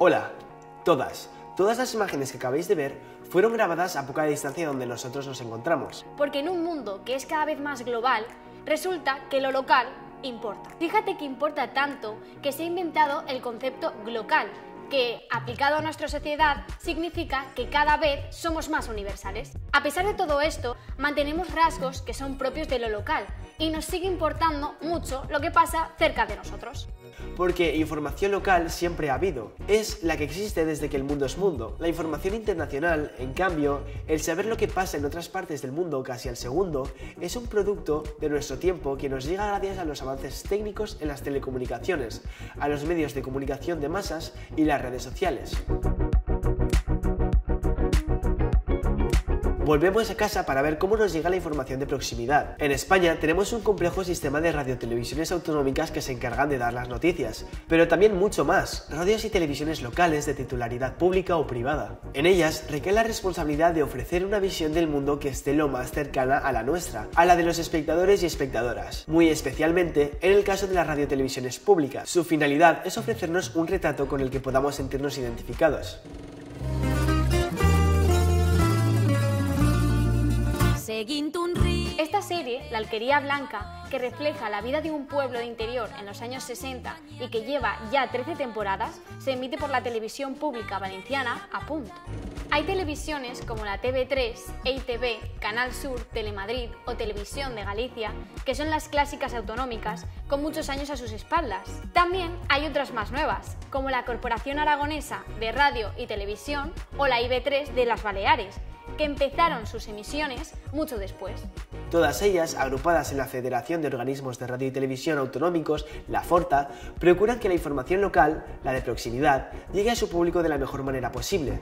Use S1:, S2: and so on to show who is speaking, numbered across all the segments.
S1: Hola, todas. Todas las imágenes que acabáis de ver fueron grabadas a poca distancia donde nosotros nos encontramos.
S2: Porque en un mundo que es cada vez más global, resulta que lo local importa. Fíjate que importa tanto que se ha inventado el concepto glocal, que, aplicado a nuestra sociedad, significa que cada vez somos más universales. A pesar de todo esto, mantenemos rasgos que son propios de lo local y nos sigue importando mucho lo que pasa cerca de nosotros.
S1: Porque información local siempre ha habido. Es la que existe desde que el mundo es mundo. La información internacional, en cambio, el saber lo que pasa en otras partes del mundo casi al segundo, es un producto de nuestro tiempo que nos llega gracias a los avances técnicos en las telecomunicaciones, a los medios de comunicación de masas y redes sociales. Volvemos a casa para ver cómo nos llega la información de proximidad. En España tenemos un complejo sistema de radiotelevisiones autonómicas que se encargan de dar las noticias, pero también mucho más, radios y televisiones locales de titularidad pública o privada. En ellas recae la responsabilidad de ofrecer una visión del mundo que esté lo más cercana a la nuestra, a la de los espectadores y espectadoras, muy especialmente en el caso de las radiotelevisiones públicas. Su finalidad es ofrecernos un retrato con el que podamos sentirnos identificados.
S2: Esta serie, La Alquería Blanca, que refleja la vida de un pueblo de interior en los años 60 y que lleva ya 13 temporadas, se emite por la televisión pública valenciana a punto. Hay televisiones como la TV3, EITV, Canal Sur, Telemadrid o Televisión de Galicia, que son las clásicas autonómicas, con muchos años a sus espaldas. También hay otras más nuevas, como la Corporación Aragonesa de Radio y Televisión o la IB3 de las Baleares, que empezaron sus emisiones mucho después.
S1: Todas ellas, agrupadas en la Federación de Organismos de Radio y Televisión Autonómicos, la FORTA, procuran que la información local, la de proximidad, llegue a su público de la mejor manera posible.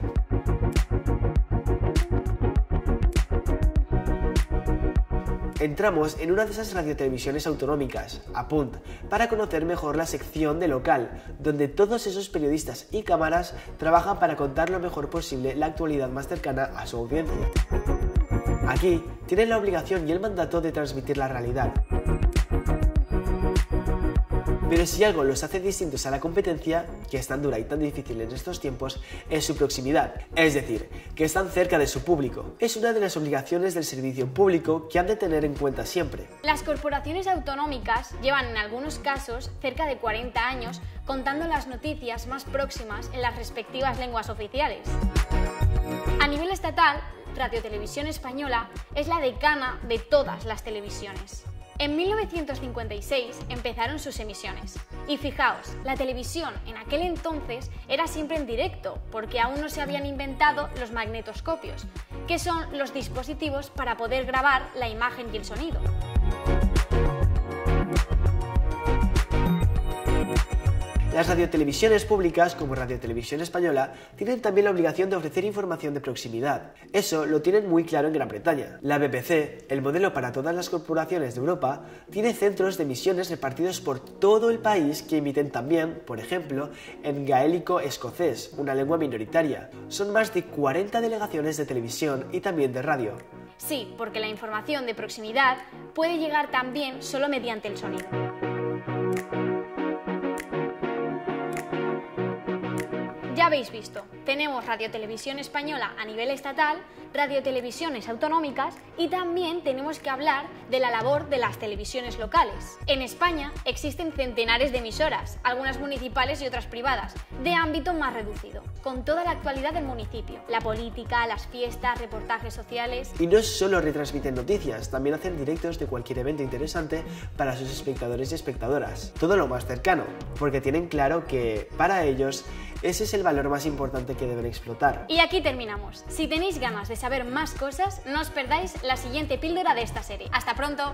S1: Entramos en una de esas radiotelevisiones autonómicas, Apunt, para conocer mejor la sección de local, donde todos esos periodistas y cámaras trabajan para contar lo mejor posible la actualidad más cercana a su audiencia. Aquí tienen la obligación y el mandato de transmitir la realidad. Pero si algo los hace distintos a la competencia, que es tan dura y tan difícil en estos tiempos, es su proximidad, es decir, que están cerca de su público. Es una de las obligaciones del servicio público que han de tener en cuenta siempre.
S2: Las corporaciones autonómicas llevan en algunos casos cerca de 40 años contando las noticias más próximas en las respectivas lenguas oficiales. A nivel estatal, Radio Televisión Española es la decana de todas las televisiones. En 1956 empezaron sus emisiones. Y fijaos, la televisión en aquel entonces era siempre en directo, porque aún no se habían inventado los magnetoscopios, que son los dispositivos para poder grabar la imagen y el sonido.
S1: Las radiotelevisiones públicas, como Radio Televisión Española, tienen también la obligación de ofrecer información de proximidad. Eso lo tienen muy claro en Gran Bretaña. La BBC, el modelo para todas las corporaciones de Europa, tiene centros de emisiones repartidos por todo el país que emiten también, por ejemplo, en gaélico escocés, una lengua minoritaria. Son más de 40 delegaciones de televisión y también de radio.
S2: Sí, porque la información de proximidad puede llegar también solo mediante el sonido. Ya habéis visto, tenemos Radio Televisión Española a nivel estatal, radiotelevisiones autonómicas y también tenemos que hablar de la labor de las televisiones locales. En España existen centenares de emisoras, algunas municipales y otras privadas, de ámbito más reducido, con toda la actualidad del municipio, la política, las fiestas, reportajes sociales.
S1: Y no solo retransmiten noticias, también hacen directos de cualquier evento interesante para sus espectadores y espectadoras. Todo lo más cercano, porque tienen claro que para ellos ese es el valor más importante que deben explotar.
S2: Y aquí terminamos. Si tenéis ganas de saber más cosas, no os perdáis la siguiente píldora de esta serie. ¡Hasta pronto!